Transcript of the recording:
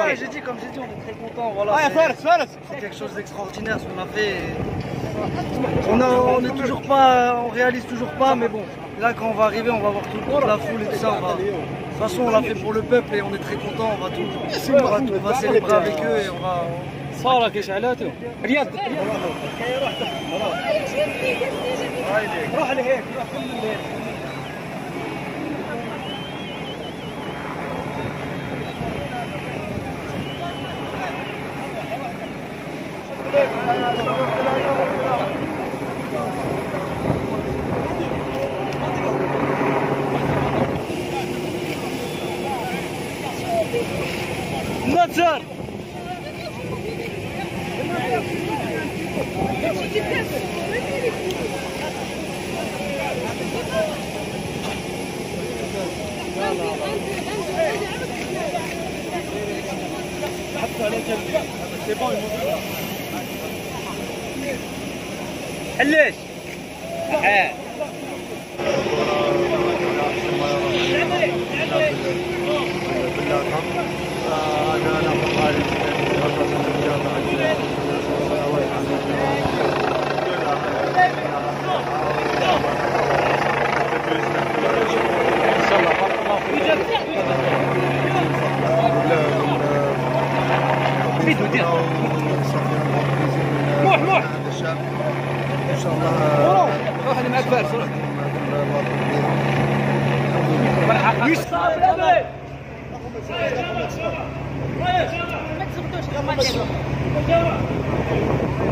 Ouais, j'ai dit, comme j'ai dit, on est très content. Voilà, ouais, c'est quelque chose d'extraordinaire ce qu'on a fait. On, a, on est toujours pas, on réalise toujours pas, mais bon, là quand on va arriver, on va voir toute la foule et tout ça. On va, de toute façon, on l'a fait pour le peuple et on est très content. On va tout, on va, on va célébrer avec eux et on va. صار كشعلاته رياض روح لهيك روح كل نصر حليش. آه. موح موح ان شاء الله روح اللي معك فارس روح Я помочь. Я помочь.